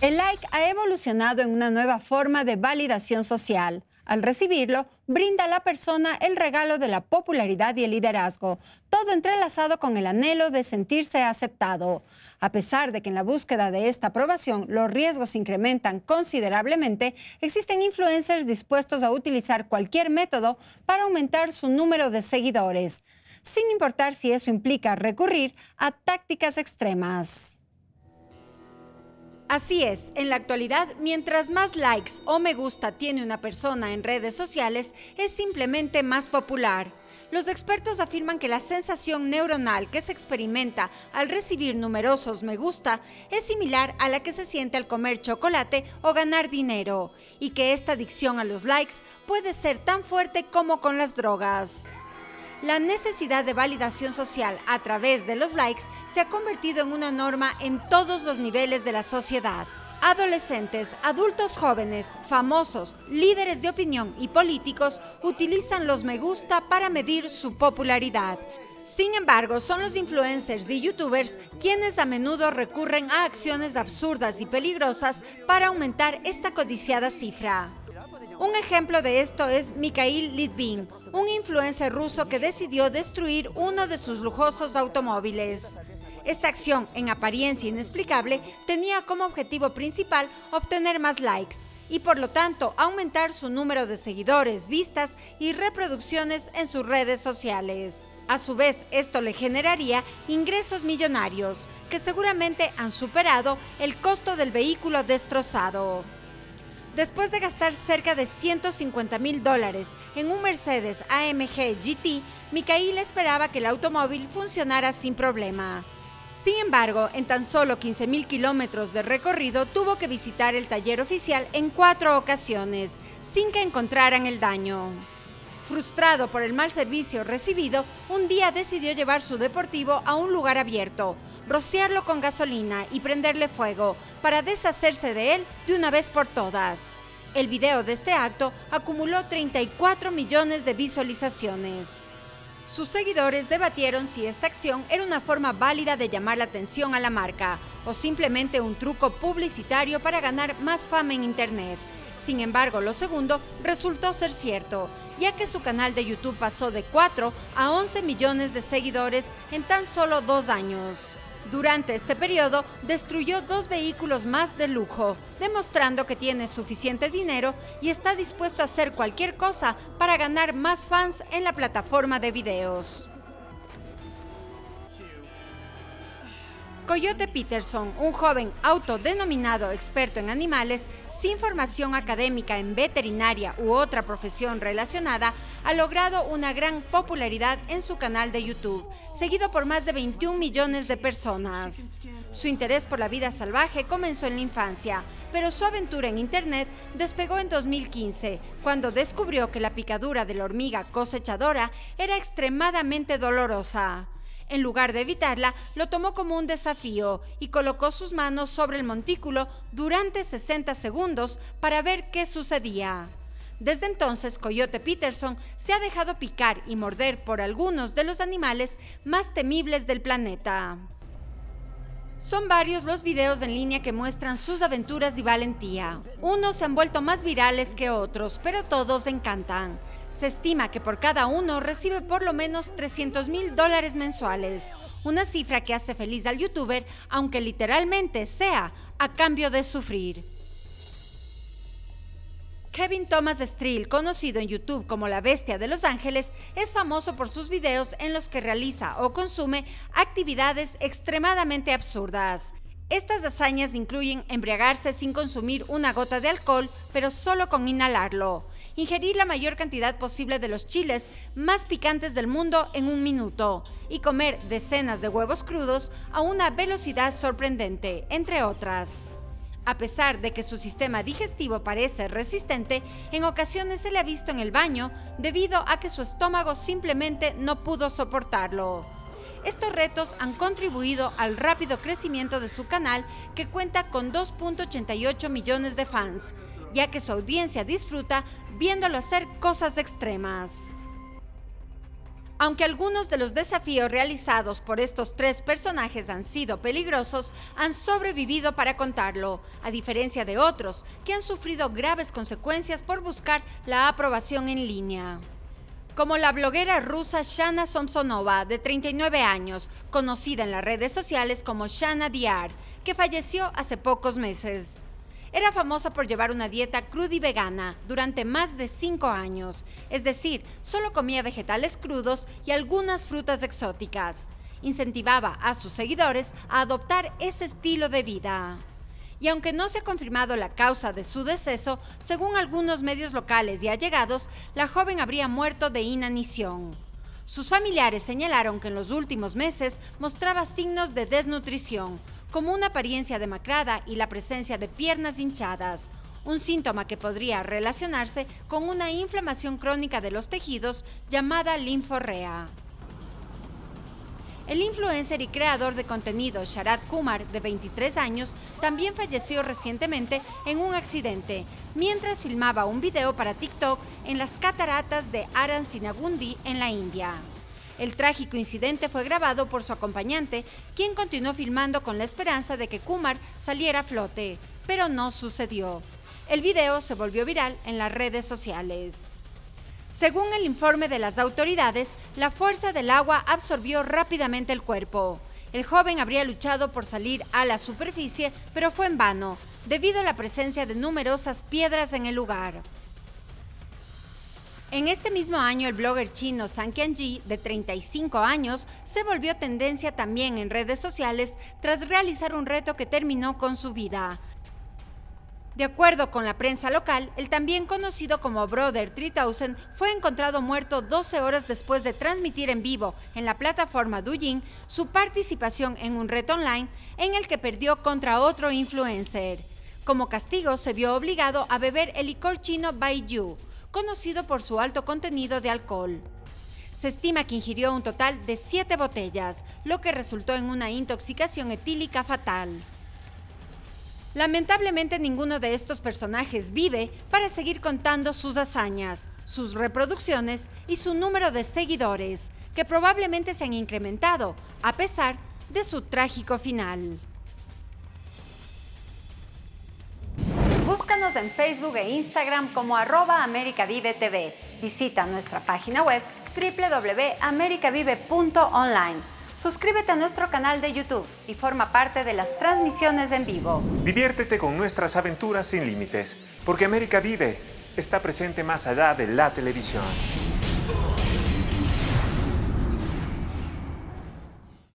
El like ha evolucionado en una nueva forma de validación social. Al recibirlo, brinda a la persona el regalo de la popularidad y el liderazgo, todo entrelazado con el anhelo de sentirse aceptado. A pesar de que en la búsqueda de esta aprobación los riesgos incrementan considerablemente, existen influencers dispuestos a utilizar cualquier método para aumentar su número de seguidores, sin importar si eso implica recurrir a tácticas extremas. Así es, en la actualidad, mientras más likes o me gusta tiene una persona en redes sociales, es simplemente más popular. Los expertos afirman que la sensación neuronal que se experimenta al recibir numerosos me gusta es similar a la que se siente al comer chocolate o ganar dinero, y que esta adicción a los likes puede ser tan fuerte como con las drogas. La necesidad de validación social a través de los likes se ha convertido en una norma en todos los niveles de la sociedad. Adolescentes, adultos jóvenes, famosos, líderes de opinión y políticos utilizan los me gusta para medir su popularidad. Sin embargo, son los influencers y youtubers quienes a menudo recurren a acciones absurdas y peligrosas para aumentar esta codiciada cifra. Un ejemplo de esto es Mikhail Litvin, un influencer ruso que decidió destruir uno de sus lujosos automóviles. Esta acción, en apariencia inexplicable, tenía como objetivo principal obtener más likes y por lo tanto aumentar su número de seguidores, vistas y reproducciones en sus redes sociales. A su vez, esto le generaría ingresos millonarios, que seguramente han superado el costo del vehículo destrozado. Después de gastar cerca de 150 mil dólares en un Mercedes AMG GT, Mikhail esperaba que el automóvil funcionara sin problema. Sin embargo, en tan solo 15 mil kilómetros de recorrido tuvo que visitar el taller oficial en cuatro ocasiones, sin que encontraran el daño. Frustrado por el mal servicio recibido, un día decidió llevar su deportivo a un lugar abierto, rociarlo con gasolina y prenderle fuego para deshacerse de él de una vez por todas. El video de este acto acumuló 34 millones de visualizaciones. Sus seguidores debatieron si esta acción era una forma válida de llamar la atención a la marca o simplemente un truco publicitario para ganar más fama en Internet. Sin embargo, lo segundo resultó ser cierto, ya que su canal de YouTube pasó de 4 a 11 millones de seguidores en tan solo dos años. Durante este periodo destruyó dos vehículos más de lujo, demostrando que tiene suficiente dinero y está dispuesto a hacer cualquier cosa para ganar más fans en la plataforma de videos. Coyote Peterson, un joven autodenominado experto en animales, sin formación académica en veterinaria u otra profesión relacionada, ha logrado una gran popularidad en su canal de YouTube, seguido por más de 21 millones de personas. Su interés por la vida salvaje comenzó en la infancia, pero su aventura en Internet despegó en 2015, cuando descubrió que la picadura de la hormiga cosechadora era extremadamente dolorosa. En lugar de evitarla, lo tomó como un desafío y colocó sus manos sobre el montículo durante 60 segundos para ver qué sucedía. Desde entonces, Coyote Peterson se ha dejado picar y morder por algunos de los animales más temibles del planeta. Son varios los videos en línea que muestran sus aventuras y valentía. Unos se han vuelto más virales que otros, pero todos encantan. Se estima que por cada uno recibe por lo menos 300 mil dólares mensuales, una cifra que hace feliz al youtuber, aunque literalmente sea a cambio de sufrir. Kevin Thomas Strill, conocido en YouTube como la Bestia de Los Ángeles, es famoso por sus videos en los que realiza o consume actividades extremadamente absurdas. Estas hazañas incluyen embriagarse sin consumir una gota de alcohol, pero solo con inhalarlo, ingerir la mayor cantidad posible de los chiles más picantes del mundo en un minuto y comer decenas de huevos crudos a una velocidad sorprendente, entre otras. A pesar de que su sistema digestivo parece resistente, en ocasiones se le ha visto en el baño debido a que su estómago simplemente no pudo soportarlo. Estos retos han contribuido al rápido crecimiento de su canal que cuenta con 2.88 millones de fans, ya que su audiencia disfruta viéndolo hacer cosas extremas. Aunque algunos de los desafíos realizados por estos tres personajes han sido peligrosos, han sobrevivido para contarlo, a diferencia de otros que han sufrido graves consecuencias por buscar la aprobación en línea como la bloguera rusa Shana Somsonova, de 39 años, conocida en las redes sociales como Shana Diar, que falleció hace pocos meses. Era famosa por llevar una dieta cruda y vegana durante más de cinco años, es decir, solo comía vegetales crudos y algunas frutas exóticas. Incentivaba a sus seguidores a adoptar ese estilo de vida y aunque no se ha confirmado la causa de su deceso, según algunos medios locales y allegados, la joven habría muerto de inanición. Sus familiares señalaron que en los últimos meses mostraba signos de desnutrición, como una apariencia demacrada y la presencia de piernas hinchadas, un síntoma que podría relacionarse con una inflamación crónica de los tejidos llamada linforrea. El influencer y creador de contenido Sharad Kumar, de 23 años, también falleció recientemente en un accidente mientras filmaba un video para TikTok en las cataratas de Aran Sinagundi en la India. El trágico incidente fue grabado por su acompañante, quien continuó filmando con la esperanza de que Kumar saliera a flote, pero no sucedió. El video se volvió viral en las redes sociales. Según el informe de las autoridades, la fuerza del agua absorbió rápidamente el cuerpo. El joven habría luchado por salir a la superficie, pero fue en vano, debido a la presencia de numerosas piedras en el lugar. En este mismo año, el blogger chino San Qianji, de 35 años, se volvió tendencia también en redes sociales tras realizar un reto que terminó con su vida. De acuerdo con la prensa local, el también conocido como Brother 3000 fue encontrado muerto 12 horas después de transmitir en vivo en la plataforma Douyin su participación en un reto online en el que perdió contra otro influencer. Como castigo, se vio obligado a beber el licor chino Baijiu, conocido por su alto contenido de alcohol. Se estima que ingirió un total de 7 botellas, lo que resultó en una intoxicación etílica fatal. Lamentablemente ninguno de estos personajes vive para seguir contando sus hazañas, sus reproducciones y su número de seguidores, que probablemente se han incrementado a pesar de su trágico final. Búscanos en Facebook e Instagram como arroba TV. Visita nuestra página web www.americavive.online Suscríbete a nuestro canal de YouTube y forma parte de las transmisiones en vivo. Diviértete con nuestras aventuras sin límites, porque América Vive está presente más allá de la televisión.